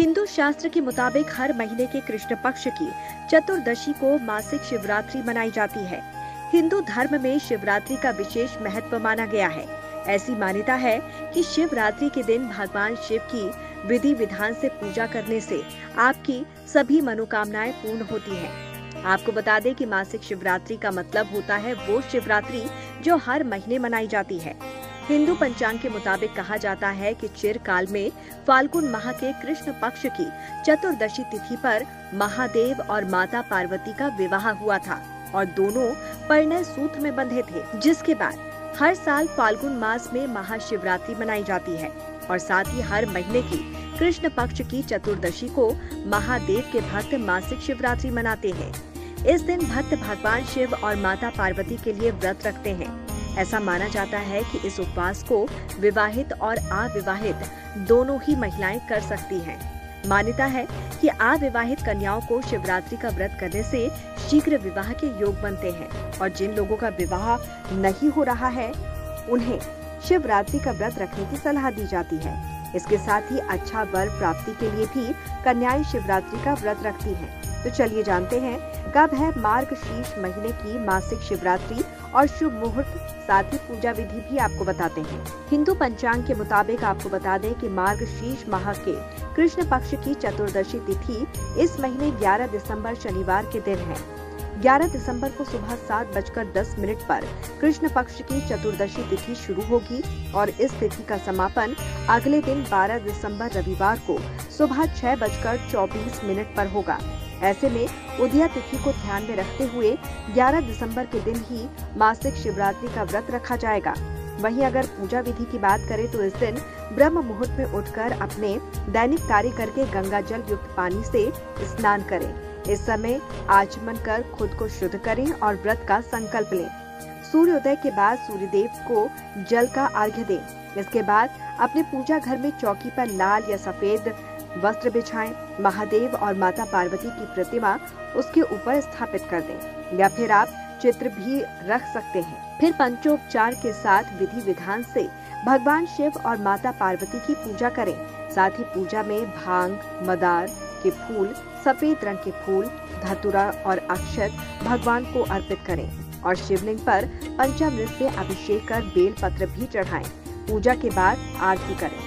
हिंदू शास्त्र के मुताबिक हर महीने के कृष्ण पक्ष की चतुर्दशी को मासिक शिवरात्रि मनाई जाती है। हिंदू धर्म में शिवरात्रि का विशेष महत्व माना गया है। ऐसी मान्यता है कि शिवरात्रि के दिन भगवान शिव की विधि विधान से पूजा करने से आपकी सभी मनोकामनाएँ पूर्ण होती हैं। आपको बता दें कि मासिक शिवरात्रि का मतलब होता है वो शिवरात्रि जो हर महीने मनाई जाती है। हिंदू पंचांग के मुताबिक कहा जाता है कि चिरकाल में फाल्गुन माह के कृष्ण पक्ष की चतुर्दशी तिथि पर महादेव और माता पार्वती का विवाह हुआ था और दोनों परिणय सूत्र में बंधे थे, जिसके बाद हर साल फाल्गुन मास में महाशिवरात्रि मनाई जाती है और साथ ही हर महीने की कृष्ण पक्ष की चतुर्दशी को महादेव के भक्त मासिक शिवरात्रि मनाते हैं। इस दिन भक्त भगवान शिव और माता पार्वती के लिए व्रत रखते हैं। ऐसा माना जाता है कि इस उपवास को विवाहित और अविवाहित दोनों ही महिलाएँ कर सकती हैं। मान्यता है कि अविवाहित कन्याओं को शिवरात्रि का व्रत करने से शीघ्र विवाह के योग बनते हैं और जिन लोगों का विवाह नहीं हो रहा है, उन्हें शिवरात्रि का व्रत रखने की सलाह दी जाती है इसके साथ ही अच्छा वर प्राप्ति के लिए भी कन्याएँ शिवरात्रि का व्रत रखती हैं। तो चलिए जानते हैं, कब है मार्ग शीर्ष महीने की मासिक शिवरात्रि और शुभ मुहूर्त? साथ ही पूजा विधि भी आपको बताते हैं। हिंदू पंचांग के मुताबिक आपको बता दें कि मार्ग शीर्ष माह के कृष्ण पक्ष की चतुर्दशी तिथि इस महीने 11 दिसंबर शनिवार के दिन है। 11 दिसंबर को सुबह सात बजकर दस मिनट पर कृष्ण पक्ष की चतुर्दशी तिथि शुरू होगी और इस तिथि का समापन अगले दिन 12 दिसंबर रविवार को सुबह छह बजकर चौबीस मिनट पर होगा। ऐसे में उदया तिथि को ध्यान में रखते हुए 11 दिसंबर के दिन ही मासिक शिवरात्रि का व्रत रखा जाएगा। वहीं अगर पूजा विधि की बात करें तो इस दिन ब्रह्म मुहूर्त में उठकर अपने दैनिक कार्य करके गंगा जल युक्त पानी से स्नान करें। इस समय आचमन कर खुद को शुद्ध करें और व्रत का संकल्प लें। सूर्योदय के बाद सूर्य देव को जल का अर्घ्य दें। इसके बाद अपने पूजा घर में चौकी पर लाल या सफ़ेद वस्त्र बिछाएँ। महादेव और माता पार्वती की प्रतिमा उसके ऊपर स्थापित कर दें। या फिर आप चित्र भी रख सकते हैं। फिर पंचोपचार के साथ विधि विधान से भगवान शिव और माता पार्वती की पूजा करें। साथ ही पूजा में भाँग, मदार के फूल, सफ़ेद रंग के फूल, धतुरा और अक्षत भगवान को अर्पित करें और शिवलिंग पर पंचामृत से अभिषेक कर बेल पत्र भी चढ़ाएँ। पूजा के बाद आरती करें